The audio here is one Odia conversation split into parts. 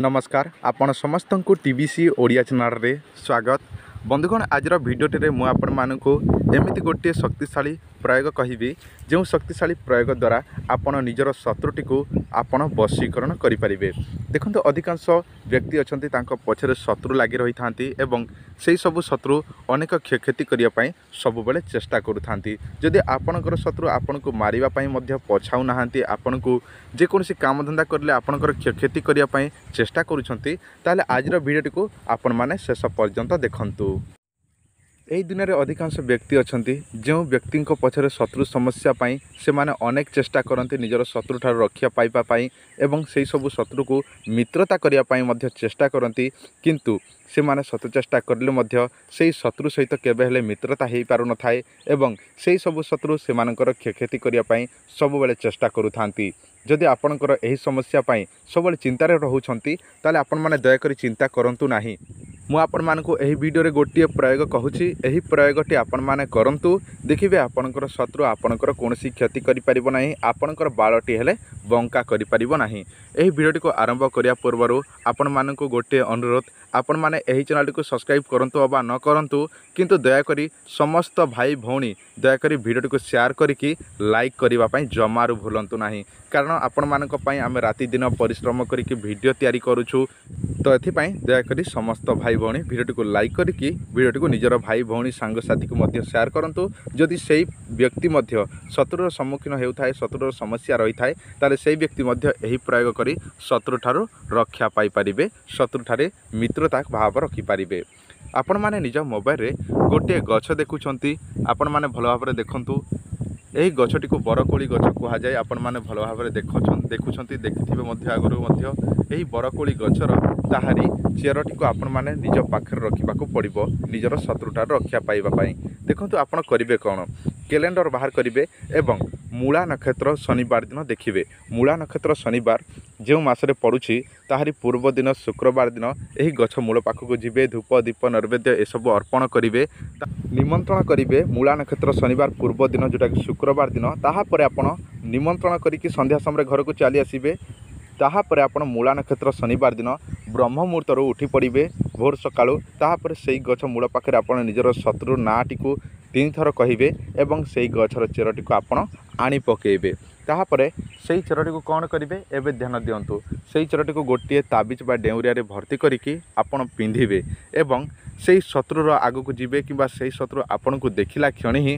ନମସ୍କାର ଆପଣ ସମସ୍ତଙ୍କୁ ଟି ଭି ସି ଓଡ଼ିଆ ଚ୍ୟାନେଲ୍ରେ ସ୍ୱାଗତ। ବନ୍ଧୁଗଣ ଆଜିର ଭିଡ଼ିଓଟିରେ ମୁଁ ଆପଣମାନଙ୍କୁ ଏମିତି ଗୋଟିଏ ଶକ୍ତିଶାଳୀ ପ୍ରୟୋଗ କହିବି ଯେଉଁ ଶକ୍ତିଶାଳୀ ପ୍ରୟୋଗ ଦ୍ୱାରା ଆପଣ ନିଜର ଶତ୍ରୁଟିକୁ ଆପଣ ବଶୀକରଣ କରିପାରିବେ। ଦେଖନ୍ତୁ ଅଧିକାଂଶ ବ୍ୟକ୍ତି ଅଛନ୍ତି ତାଙ୍କ ପଛରେ ଶତ୍ରୁ ଲାଗି ରହିଥାନ୍ତି ଏବଂ ସେହି ସବୁ ଶତ୍ରୁ ଅନେକ କ୍ଷୟକ୍ଷତି କରିବା ପାଇଁ ସବୁବେଳେ ଚେଷ୍ଟା କରୁଥାନ୍ତି। ଯଦି ଆପଣଙ୍କର ଶତ୍ରୁ ଆପଣଙ୍କୁ ମାରିବା ପାଇଁ ମଧ୍ୟ ପଛାଉନାହାନ୍ତି ଆପଣଙ୍କୁ ଯେକୌଣସି କାମଧନ୍ଦା କରିଲେ ଆପଣଙ୍କର କ୍ଷୟକ୍ଷତି କରିବା ପାଇଁ ଚେଷ୍ଟା କରୁଛନ୍ତି ତାହେଲେ ଆଜିର ଭିଡ଼ିଓଟିକୁ ଆପଣମାନେ ଶେଷ ପର୍ଯ୍ୟନ୍ତ ଦେଖନ୍ତୁ। ଏହି ଦୁନିଆରେ ଅଧିକାଂଶ ବ୍ୟକ୍ତି ଅଛନ୍ତି ଯେଉଁ ବ୍ୟକ୍ତିଙ୍କ ପଛରେ ଶତ୍ରୁ ସମସ୍ୟା ପାଇଁ ସେମାନେ ଅନେକ ଚେଷ୍ଟା କରନ୍ତି ନିଜର ଶତ୍ରୁଠାରୁ ରକ୍ଷା ପାଇବା ପାଇଁ ଏବଂ ସେହି ସବୁ ଶତ୍ରୁକୁ ମିତ୍ରତା କରିବା ପାଇଁ ମଧ୍ୟ ଚେଷ୍ଟା କରନ୍ତି। କିନ୍ତୁ ସେମାନେ ଶତ ଚେଷ୍ଟା କରିଲେ ମଧ୍ୟ ସେହି ଶତ୍ରୁ ସହିତ କେବେ ହେଲେ ମିତ୍ରତା ହୋଇପାରୁନଥାଏ ଏବଂ ସେହି ସବୁ ଶତ୍ରୁ ସେମାନଙ୍କର କ୍ଷୟକ୍ଷତି କରିବା ପାଇଁ ସବୁବେଳେ ଚେଷ୍ଟା କରୁଥାନ୍ତି। ଯଦି ଆପଣଙ୍କର ଏହି ସମସ୍ୟା ପାଇଁ ସବୁବେଳେ ଚିନ୍ତାରେ ରହୁଛନ୍ତି ତାହେଲେ ଆପଣମାନେ ଦୟାକରି ଚିନ୍ତା କରନ୍ତୁ ନାହିଁ। ମୁଁ ଆପଣମାନଙ୍କୁ ଏହି ଭିଡ଼ିଓରେ ଗୋଟିଏ ପ୍ରୟୋଗ କହୁଛି। ଏହି ପ୍ରୟୋଗଟି ଆପଣମାନେ କରନ୍ତୁ। ଦେଖିବେ ଆପଣଙ୍କର ଶତ୍ରୁ ଆପଣଙ୍କର କୌଣସି କ୍ଷତି କରିପାରିବ ନାହିଁ। ଆପଣଙ୍କର ବାଳଟି ହେଲେ ବଙ୍କା କରିପାରିବ ନାହିଁ। ଏହି ଭିଡ଼ିଓଟିକୁ ଆରମ୍ଭ କରିବା ପୂର୍ବରୁ ଆପଣମାନଙ୍କୁ ଗୋଟିଏ ଅନୁରୋଧ ଆପଣମାନେ ଏହି ଚ୍ୟାନେଲଟିକୁ ସବସ୍କ୍ରାଇବ୍ କରନ୍ତୁ ଅବା ନ କରନ୍ତୁ କିନ୍ତୁ ଦୟାକରି ସମସ୍ତ ଭାଇ ଭଉଣୀ ଦୟାକରି ଭିଡ଼ିଓଟିକୁ ସେୟାର କରିକି ଲାଇକ୍ କରିବା ପାଇଁ ଜମାରୁ ଭୁଲନ୍ତୁ ନାହିଁ। କାରଣ ଆପଣମାନଙ୍କ ପାଇଁ ଆମେ ରାତି ଦିନ ପରିଶ୍ରମ କରିକି ଭିଡ଼ିଓ ତିଆରି କରୁଛୁ। ତ ଏଥିପାଇଁ ଦୟାକରି ସମସ୍ତ ଭାଇ ଭଉଣୀ ଭିଡ଼ିଓଟିକୁ ଲାଇକ୍ କରିକି ଭିଡ଼ିଓଟିକୁ ନିଜର ଭାଇ ଭଉଣୀ ସାଙ୍ଗସାଥିକୁ ମଧ୍ୟ ସେୟାର କରନ୍ତୁ। ଯଦି ସେହି ବ୍ୟକ୍ତି ମଧ୍ୟ ଶତ୍ରୁର ସମ୍ମୁଖୀନ ହେଉଥାଏ ଶତ୍ରୁର ସମସ୍ୟା ରହିଥାଏ ତାହେଲେ ସେହି ବ୍ୟକ୍ତି ମଧ୍ୟ ଏହି ପ୍ରୟୋଗ କରି ଶତ୍ରୁଠାରୁ ରକ୍ଷା ପାଇପାରିବେ ଶତ୍ରୁଠାରେ ମିତ୍ରତା ଭାବ ରଖିପାରିବେ। ଆପଣମାନେ ନିଜ ମୋବାଇଲରେ ଗୋଟିଏ ଗଛ ଦେଖୁଛନ୍ତି ଆପଣମାନେ ଭଲ ଭାବରେ ଦେଖନ୍ତୁ। ଏହି ଗଛଟିକୁ ବରକୋଳି ଗଛ କୁହାଯାଏ ଆପଣମାନେ ଭଲ ଭାବରେ ଦେଖୁଛନ୍ତି ଦେଖୁଛନ୍ତି ଦେଖିଥିବେ ମଧ୍ୟ ଆଗରୁ ମଧ୍ୟ। ଏହି ବରକୋଳି ଗଛର ତାହାରି ଚେରଟିକୁ ଆପଣମାନେ ନିଜ ପାଖରେ ରଖିବାକୁ ପଡ଼ିବ ନିଜର ଶତ୍ରୁଠାରୁ ରକ୍ଷା ପାଇବା ପାଇଁ। ଦେଖନ୍ତୁ ଆପଣ କରିବେ କ'ଣ? କ୍ୟାଲେଣ୍ଡର ବାହାର କରିବେ ଏବଂ ମୂଳା ନକ୍ଷତ୍ର ଶନିବାର ଦିନ ଦେଖିବେ। ମୂଳା ନକ୍ଷତ୍ର ଶନିବାର ଯେଉଁ ମାସରେ ପଡ଼ୁଛି ତାହାରି ପୂର୍ବ ଦିନ ଶୁକ୍ରବାର ଦିନ ଏହି ଗଛ ମୂଳ ପାଖକୁ ଯିବେ ଧୂପ ଦୀପ ନୈବେଦ୍ୟ ଏସବୁ ଅର୍ପଣ କରିବେ। ନିମନ୍ତ୍ରଣ କରିବେ ମୂଳା ନକ୍ଷତ୍ର ଶନିବାର ପୂର୍ବ ଦିନ ଯେଉଁଟାକି ଶୁକ୍ରବାର ଦିନ ତାହାପରେ ଆପଣ ନିମନ୍ତ୍ରଣ କରିକି ସନ୍ଧ୍ୟା ସମୟରେ ଘରକୁ ଚାଲି ଆସିବେ। ତାହାପରେ ଆପଣ ମୂଳା ନକ୍ଷତ୍ର ଶନିବାର ଦିନ ବ୍ରହ୍ମ ମୁହୂର୍ତ୍ତରୁ ଉଠି ପଡ଼ିବେ ଭୋର ସକାଳୁ। ତାହାପରେ ସେଇ ଗଛ ମୂଳ ପାଖରେ ଆପଣ ନିଜର ଶତ୍ରୁ ନାଁଟିକୁ ତିନିଥର କହିବେ ଏବଂ ସେଇ ଗଛର ଚେରଟିକୁ ଆପଣ ଆଣି ପକାଇବେ। ତାହାପରେ ସେଇ ଚେରଟିକୁ କ'ଣ କରିବେ? ଏବେ ଧ୍ୟାନ ଦିଅନ୍ତୁ। ସେଇ ଚେରଟିକୁ ଗୋଟିଏ ତାବିଜ ବା ଡେଉଁରିଆରେ ଭର୍ତ୍ତି କରିକି ଆପଣ ପିନ୍ଧିବେ ଏବଂ ସେଇ ଶତ୍ରୁର ଆଗକୁ ଯିବେ କିମ୍ବା ସେଇ ଶତ୍ରୁ ଆପଣଙ୍କୁ ଦେଖିଲା କ୍ଷଣି ହିଁ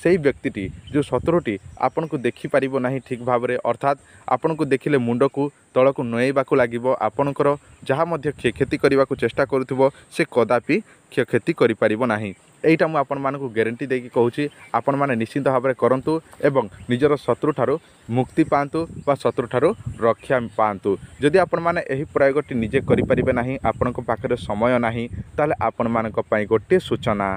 ସେଇ ବ୍ୟକ୍ତିଟି ଯେଉଁ ଶତ୍ରୁଟି ଆପଣଙ୍କୁ ଦେଖିପାରିବ ନାହିଁ ଠିକ୍ ଭାବରେ ଅର୍ଥାତ୍ ଆପଣଙ୍କୁ ଦେଖିଲେ ମୁଣ୍ଡକୁ ତଳକୁ ନୁଆଇବାକୁ ଲାଗିବ ଆପଣଙ୍କର ଯାହା ମଧ୍ୟ କ୍ଷୟକ୍ଷତି କରିବାକୁ ଚେଷ୍ଟା କରୁଥିବ ସେ କଦାପି କ୍ଷୟକ୍ଷତି କରିପାରିବ ନାହିଁ। ଏଇଟା ମୁଁ ଆପଣମାନଙ୍କୁ ଗ୍ୟାରେଣ୍ଟି ଦେଇକି କହୁଛି ଆପଣମାନେ ନିଶ୍ଚିନ୍ତ ଭାବରେ କରନ୍ତୁ ଏବଂ ନିଜର ଶତ୍ରୁଠାରୁ ମୁକ୍ତି ପାଆନ୍ତୁ ବା ଶତ୍ରୁଠାରୁ ରକ୍ଷା ପାଆନ୍ତୁ। ଯଦି ଆପଣମାନେ ଏହି ପ୍ରୟୋଗଟି ନିଜେ କରିପାରିବେ ନାହିଁ ଆପଣଙ୍କ ପାଖରେ ସମୟ ନାହିଁ ତାହେଲେ ଆପଣମାନଙ୍କ ପାଇଁ ଗୋଟିଏ ସୂଚନା।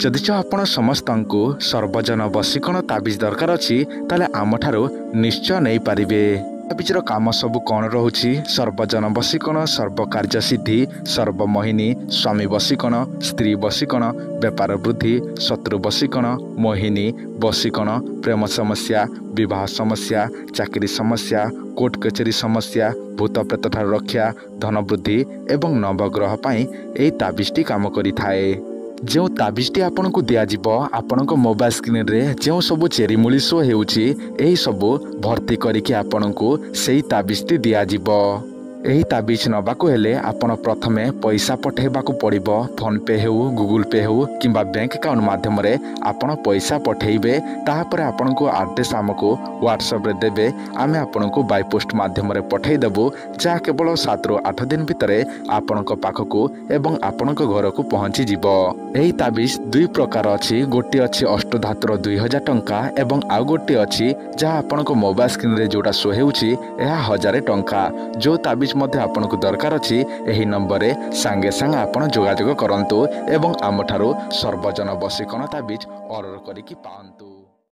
ଯଦିଚ ଆପଣ ସମସ୍ତଙ୍କୁ ସର୍ବଜନ ବଶୀକରଣ ତାବିଜ ଦରକାର ଅଛି ତାହେଲେ ଆମଠାରୁ ନିଶ୍ଚୟ ନେଇପାରିବେ। ତାବିଜର କାମ ସବୁ କ'ଣ ରହୁଛି? ସର୍ବଜନ ବଶୀକରଣ ସର୍ବକାର୍ଯ୍ୟ ସିଦ୍ଧି ସର୍ବମୋହିନୀ ସ୍ୱାମୀ ବଶୀକରଣ ସ୍ତ୍ରୀ ବଶୀକରଣ ବେପାର ବୃଦ୍ଧି ଶତ୍ରୁ ବଶୀକରଣ ମୋହିନୀ ବଶୀକରଣ ପ୍ରେମ ସମସ୍ୟା ବିବାହ ସମସ୍ୟା ଚାକିରି ସମସ୍ୟା କୋର୍ଟ କଚେରୀ ସମସ୍ୟା ଭୂତ ପ୍ରେତଠାରୁ ରକ୍ଷା ଧନ ବୃଦ୍ଧି ଏବଂ ନବଗ୍ରହ ପାଇଁ ଏହି ତାବିଜଟି କାମ କରିଥାଏ। ଯେଉଁ ତାବିଜଟି ଆପଣଙ୍କୁ ଦିଆଯିବ ଆପଣଙ୍କ ମୋବାଇଲ ସ୍କ୍ରିନ୍ରେ ଯେଉଁ ସବୁ ଚେରି ମୂଳି ଶୋ ହେଉଛି ଏହି ସବୁ ଭର୍ତ୍ତି କରିକି ଆପଣଙ୍କୁ ସେଇ ତାବିଜଟି ଦିଆଯିବ। ଏହି ତାବିଜ ନେବାକୁ ହେଲେ ଆପଣ ପ୍ରଥମେ ପଇସା ପଠାଇବାକୁ ପଡ଼ିବ ଫୋନ୍ପେ ହେଉ ଗୁଗୁଲ୍ ପେ ହେଉ କିମ୍ବା ବ୍ୟାଙ୍କ ଆକାଉଣ୍ଟ ମାଧ୍ୟମରେ ଆପଣ ପଇସା ପଠାଇବେ ତାହାପରେ ଆପଣଙ୍କୁ ଆଡ୍ରେସ୍ ଆମକୁ ହ୍ୱାଟ୍ସଆପ୍ରେ ଦେବେ ଆମେ ଆପଣଙ୍କୁ ବାଇ ପୋଷ୍ଟ ମାଧ୍ୟମରେ ପଠାଇଦେବୁ ଯାହା କେବଳ ସାତରୁ ଆଠ ଦିନ ଭିତରେ ଆପଣଙ୍କ ପାଖକୁ ଏବଂ ଆପଣଙ୍କ ଘରକୁ ପହଞ୍ଚିଯିବ। ଏହି ତାବିଜ ଦୁଇ ପ୍ରକାର ଅଛି ଗୋଟିଏ ଅଛି ଅଷ୍ଟଧାତୁର ଦୁଇ ହଜାର ଟଙ୍କା ଏବଂ ଆଉ ଗୋଟିଏ ଅଛି ଯାହା ଆପଣଙ୍କ ମୋବାଇଲ ସ୍କ୍ରିନ୍ରେ ଯେଉଁଟା ଶୋ ହେଉଛି ଏହା ହଜାରେ ଟଙ୍କା। ଯେଉଁ ତାବିଜ ମଧ୍ୟ ଆପଣଙ୍କୁ ଦରକାର ଅଛି। ଏହି ନମ୍ବରରେ ସାଙ୍ଗେ ସାଙ୍ଗେ ଆପଣ ଯୋଗାଯୋଗ କରନ୍ତୁ ଏବଂ ଆମଠାରୁ ସର୍ବଜନ ବଶୀକରଣ ତାବିଜ ଅର୍ଡ଼ର କରିକି ପାଆନ୍ତୁ।